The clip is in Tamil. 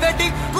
wedding.